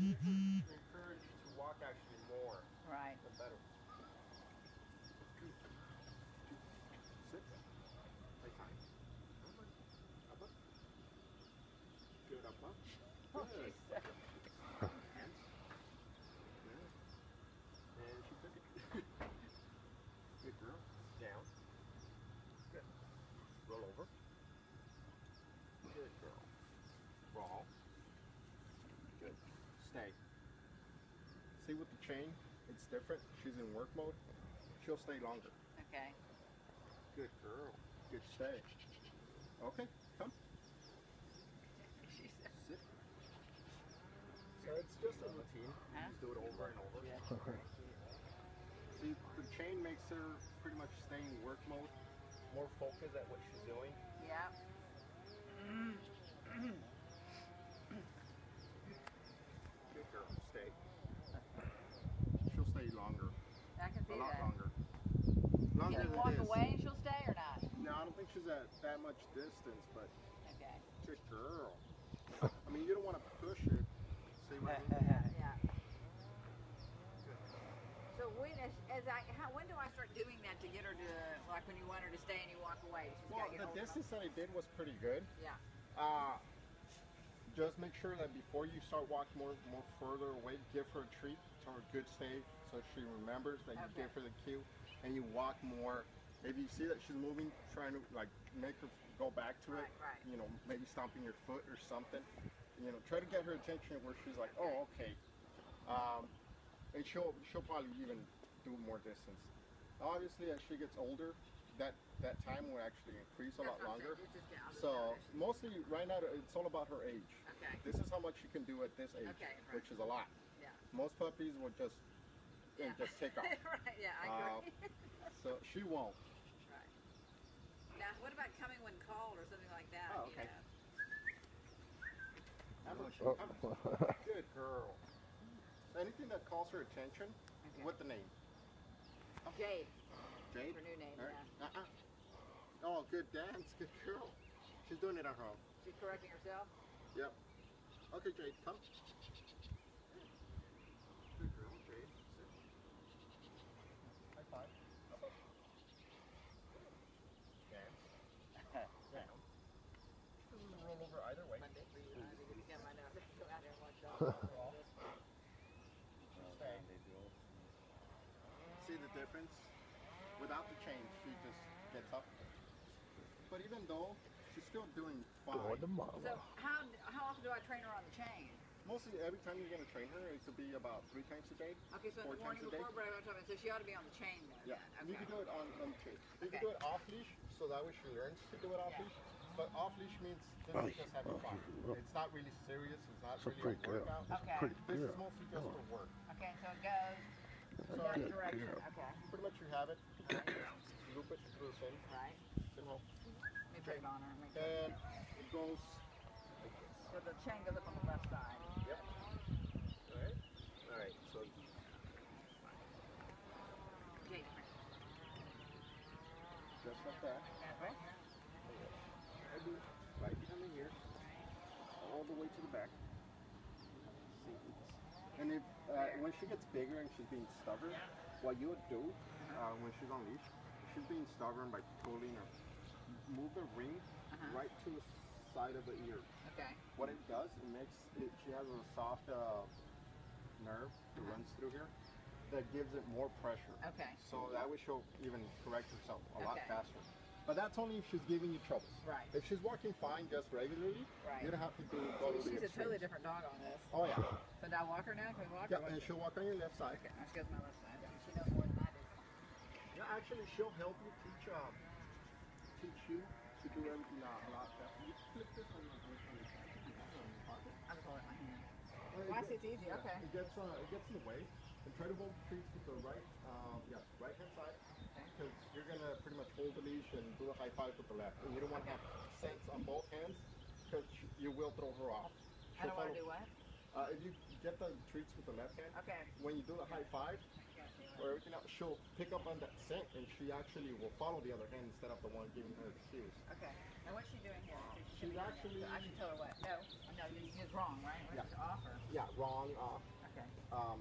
You're encouraged to walk actually more, Right. the better. Sit. Up, up, up. Good, up, up. Oh, Good. she's so Hands. Good. And she took it. Good girl. Down. Good. Roll over. Good girl. Roll. Good. Stay. See with the chain, it's different. She's in work mode. She'll stay longer. Okay. Good girl. Good stay. Okay, come. She's so Sit. So it's just a routine. Huh? Just do it over and over. good. See, the chain makes her pretty much stay in work mode, more focused at what she's doing. Yep. Good girl, stay. She'll stay longer, I can see a lot that. longer. Longer Can you walk away and she'll stay or not? No, I don't think she's at that much distance, but Okay. good girl. I mean, you don't want to push it. See what I mean? Yeah. So when is, as I how, when do I start doing that to get her to like when you want her to stay and you walk away? She's Well, get the distance that I did was pretty good. Yeah. Uh, just make sure that before you start walking more more further away, give her a treat, tell her good stay, so she remembers that you gave her the cue, and you walk more. If you see that she's moving, trying to like make her go back to it, Right, right. you know, maybe stomping your foot or something. You know, try to get her attention where she's like, oh, okay. Um, and she'll she'll probably even do more distance. Obviously, as she gets older, that that time will actually increase a That's lot longer. saying. You just get- I'll just So mostly right now it's all about her age. Okay. This is how much she can do at this age, Okay, right. which is a lot. Yeah. Most puppies will just Yeah. and just take off. right. Yeah. I Uh, so she won't. right. Now, what about coming when called or something like that? Oh, you okay. know? Oh. Good girl. Anything that calls her attention, Okay. what the name? Jade. Jade. Her new name, All right. Uh-uh. Oh, good dance, good girl. She's doing it on her own. She's correcting herself. Yep. Okay, Jade, come. Good girl, Jade. Sit. High five. Up, up. Dance. Down. Doesn't roll over either way. Monday for you. I think it's yeah, I know. I have to go out there and watch dogs. Stay. See the difference? Without the chain, she just gets up. But even though she's still doing fine. So how how often do I train her on the chain? Mostly every time you're gonna train her, it could be about three times a day. Okay, so in Four the morning times a day? before breakfast, time, so she ought to be on the chain then. Yeah, then. you can do it on, on chain. You Okay. can do it off leash, so that way she learns to do it off Yeah. leash. But off leash means this is just having fun. It's not really serious. It's not That's a really pretty a workout. That's Okay. a pretty This is mostly just for work. Okay, so it goes So that direction. girl. Okay. pretty much you have it. Loop it through the same. Right. Sit home. Let me put it on her. and Make sure. And it goes. So the chain goes up on the left side. Yep. All right. All right. So just like that. Okay. I do right behind ear, all the way to the back. And if uh, when she gets bigger and she's being stubborn, what you would do uh, when she's on leash, she's being stubborn by pulling her, move the ring Uh-huh. right to the side of the ear. Okay. What it does, it makes it. She has a soft uh, nerve that runs through here that gives it more pressure. Okay. So that way she'll even correct herself a lot Okay. faster. But that's only if she's giving you trouble. Right. If she's walking fine just regularly, Right. you don't have to do all of the She's a totally different dog on this. Oh yeah. So do I walk her now? Can we walk Yeah, and she'll walk on your left side. Okay, now she goes my left side. She knows more than I do. Yeah, actually she'll help you teach um teach you to do everything uh, a lot faster. You flip this on the on the side. You have it on your pocket. I just hold it in my hand. Well, Oh, I it see, it's easy, yeah, okay. It gets uh, it gets in the way. And try to hold the treats with the right, um, yeah, right hand side, Okay. because you're gonna pretty much hold the leash and do a high five with the left, and you don't want to have sense on both hands, because you will throw her off. I don't want to do what? Uh, if you get the treats with the left hand. Okay. When you do the high five or everything else, she'll pick up on that scent and she actually will follow the other hand instead of the one giving her the cues. Okay. Now what's she doing here? She She's should be doing it. actually- So I should tell her what? No. No, you it's wrong, right? Yeah. What's off her? Yeah, wrong, off. Okay. Um,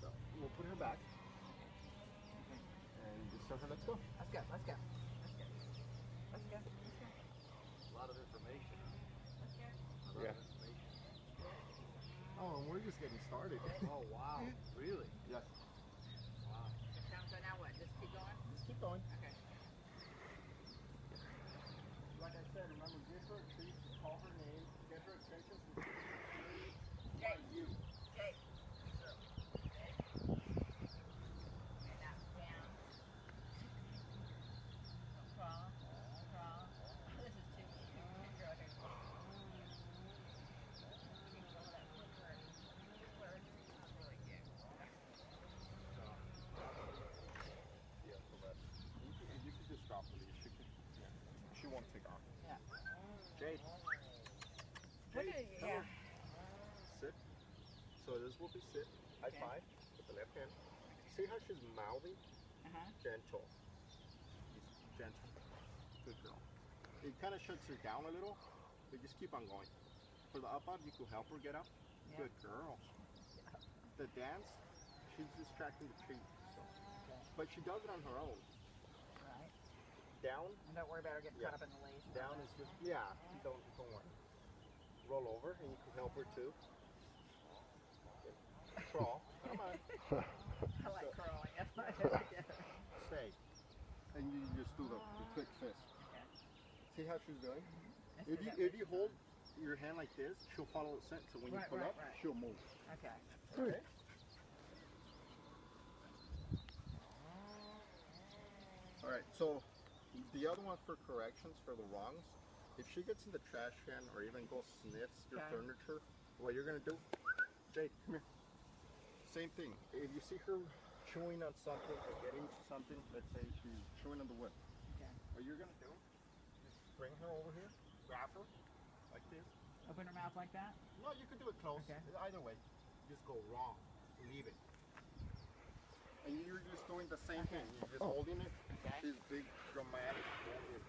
so we'll put her back Okay. and just tell her, let's go. Let's go. Let's go. Let's go. Let's go. Let's go. A lot of information. Let's go. Yeah. Oh, and we're just getting started. Oh wow, really? yes. Wow. So now what? Just keep going? Just keep going. Okay. Like I said, remember, give her a treat, call her name, get her attention. Jake. You. Jake. And now down. Don't crawl. Don't crawl. This is too cute. You're okay. You can go with that foot first. Foot first. That's really cute. Yeah, so that. You can, you can just drop the leash. She, can, yeah. she won't take off. Yeah. Jade. What Jade, do you, come yeah. on. Sit. So this will be sit. High Okay. five with the left hand. See how she's mouthing? Uh-huh. Gentle. She's gentle. Good girl. It kind of shuts her down a little, but just keep on going. For the up up, you can help her get up. Yeah. Good girl. The dance, she's distracting the treat. So. But she does it on her own. Right. Down, And don't worry about her getting Yeah. caught up in the leash. down is just yeah. You don't don't worry. Roll over, and you can help her too. Crawl. Come on. I like crawling. That's my favorite. Stay. And you just do the, the quick fist. Okay. See how she's doing? Let's If you if you hold your hand like this, she'll follow the scent. So when Right, you pull right, up, right. she'll move. Okay. Okay. All right. So the other one for corrections for the wrongs, if she gets in the trash can or even goes sniffs your Okay. furniture, what you're gonna do, Jade, come here. Same thing. If you see her chewing on something or getting something, let's say she's chewing on the wood, Okay. what you're gonna do, is bring her over here, grab her, like this. Open her mouth like that. No, you could do it close. Okay. Either way, just go wrong. Leave it. And you're just doing the same thing. You're just holding it. Okay. She's big, dramatic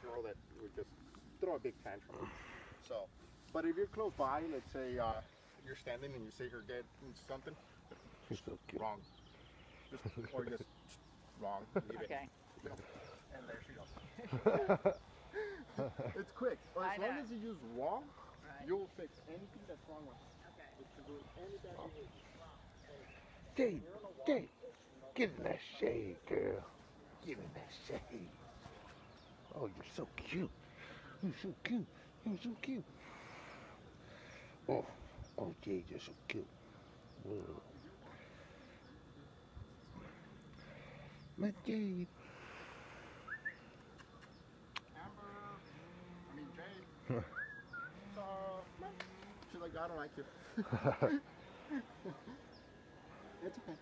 girl that would just throw a big tantrum. So, but if you're close by, let's say uh, you're standing and you see her get into something, She's so cute. wrong. Just or just wrong. Leave it. Okay. And there she goes. it's quick. I As long know. as you use wrong, Right. you'll fix anything that's wrong with her. Okay. If she's doing any bad behavior. Jade, Jade, get in that shade, girl. Get in that shade. Oh, you're so cute. You're so cute. You're so cute. Oh, oh, Jade, you're so cute. Oh. My Jade. Amber. I mean Jade. so she's like, I don't like you. it's okay.